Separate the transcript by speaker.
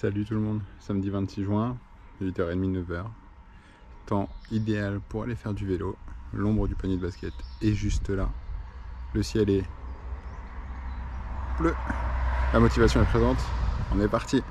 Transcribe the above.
Speaker 1: Salut tout le monde, samedi 26 juin, 8h30, 9h. Temps idéal pour aller faire du vélo. L'ombre du panier de basket est juste là. Le ciel est bleu. La motivation est présente. On est parti.